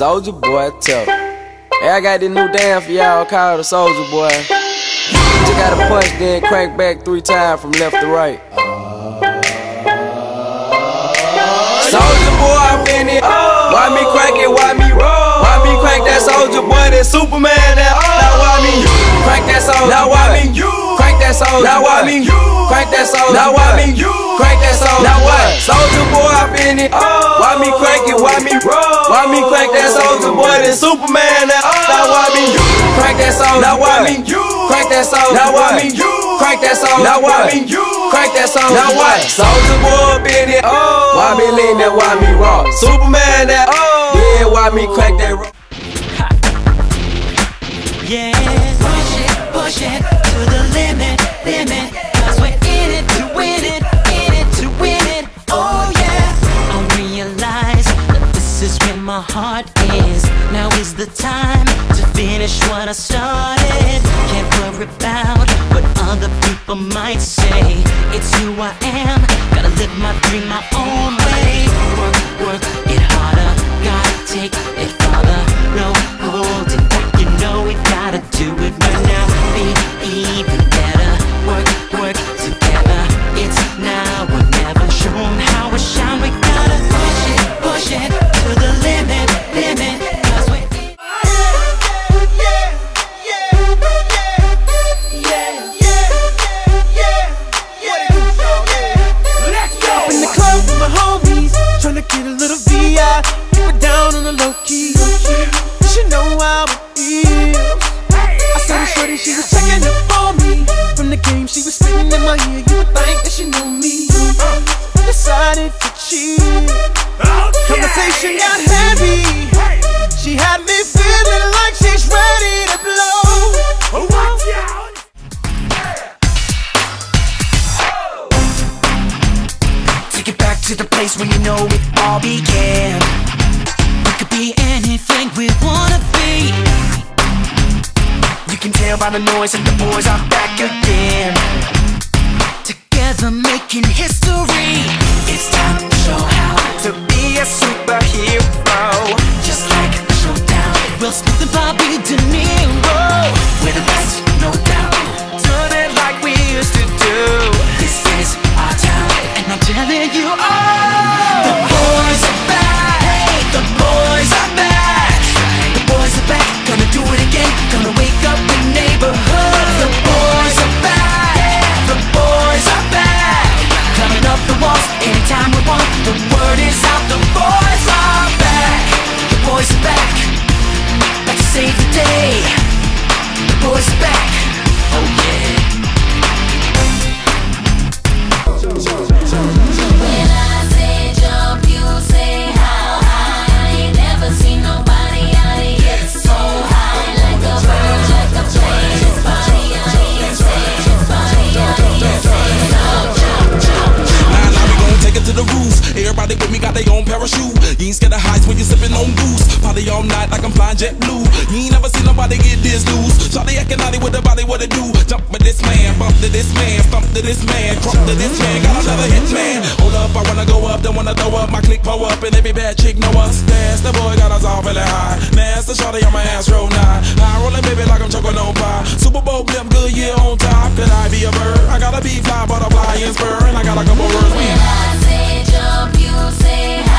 Soulja Boy tough. Hey, I got this new dance for y'all called the Soulja Boy. You just gotta punch, then crank back three times from left to right. Soulja Boy, I'm in it. Why me crank it? Why me roll? Why me crank that Soulja Boy? That Superman? That now why me crank that Soulja? Now why me crank that Soulja? Now why me crank that Soulja? Now why me crank that Soulja? Now what? Soulja Boy, I'm in it. Why me crank it? Why me roll? Why me crank that Soulja Boy? That Superman? That now why me crank that Soulja? Now why me crank that Soulja? Now why me crank that Soulja? Now why me crank that Soulja? Now what? Soulja Boy, been it. Why me lean that? Why me rock? Superman? That yeah. Why me crank that? rock? Yeah, push it, push it Cause we're in it to win it, in it to win it. Oh yeah. I realize that this is where my heart is. Now is the time to finish what I started. Can't worry about what other people might say. It's who I am. Gotta live my dream my own way. Work, work, get harder. Gotta take it farther. No holding back. You know we gotta do it right now. Be even she was spitting in my ear. You would think that she knew me. I decided to cheat. Conversation got heavy. She had me feeling like she's ready to blow. Take it back to the place where you know it all began. We could be anything we wanna be. Can tell by the noise that the boys are back again. Together making history. It's time to show how to be a superhero. Just like a showdown. Will Smith and Bobby De Niro. We're the best, this man, stomp to this man, crump to this man. Got another hit man. Hold up, I wanna go up, don't wanna throw up. My click pull up, and every bad chick know us. That's the boy got us all feeling high. Master Shawty on my ass roll nine. High rolling baby like I'm choking on pie. Super Bowl blimp, Goodyear on top. Could I be a bird? I gotta be fly, butterfly and spur, and I got a couple words. When I say jump, you say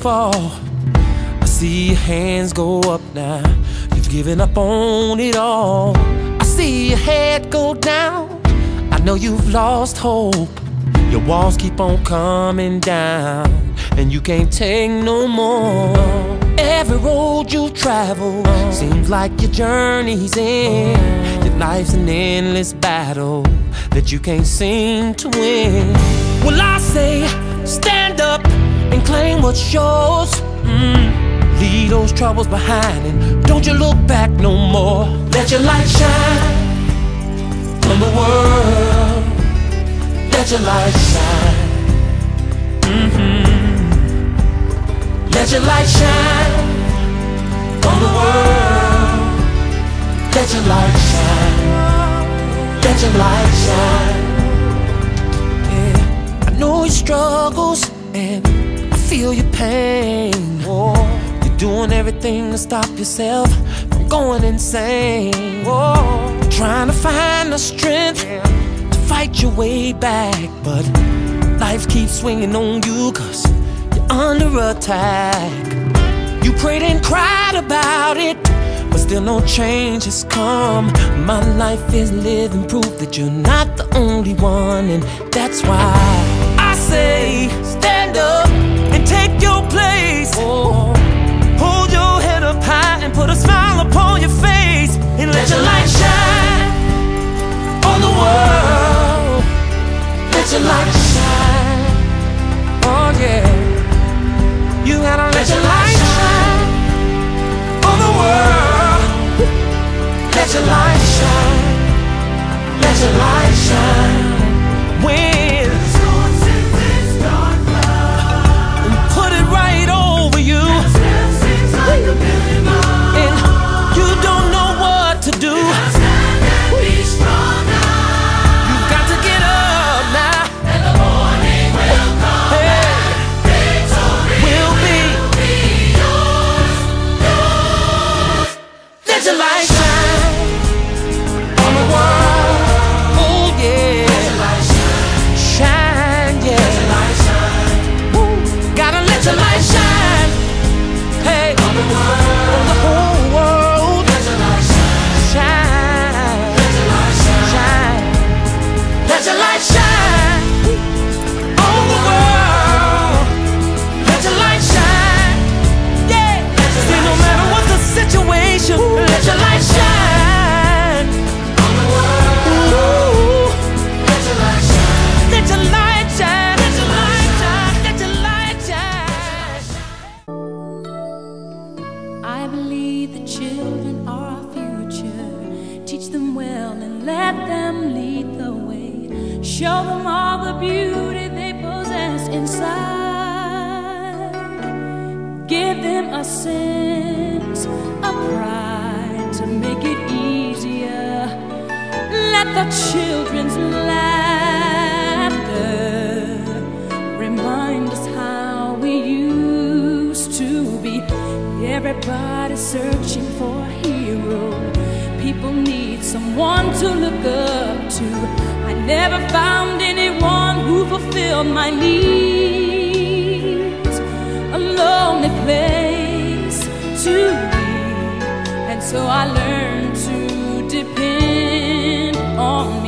fall. I see your hands go up now. You've given up on it all. I see your head go down. I know you've lost hope. Your walls keep on coming down, and you can't take no more. Every road you travel seems like your journey's in. Your life's an endless battle that you can't seem to win. Well, I say, stand up and claim what's yours. Mm. Leave those troubles behind and don't you look back no more. Let your light shine on the world. Let your light shine. Mm-hmm. Let your light shine on the world. Let your light shine. Let your light shine. Yeah, I know your struggles and feel your pain. Oh, you're doing everything to stop yourself from going insane. Oh, trying to find the strength to fight your way back, but life keeps swinging on you cause you're under attack. You prayed and cried about it, but still no change has come. My life is living proof that you're not the only one, and that's why I say Let your light shine. Oh yeah. You gotta let your light shine on the world. Let your light shine. Let your light shine. When and let them lead the way. Show them all the beauty they possess inside. Give them a sense of pride to make it easier. Let the children's laughter remind us how we used to be. Everybody searching for a hero people need someone to look up to. I never found anyone who fulfilled my needs. A lonely place to be, and so I learned to depend on.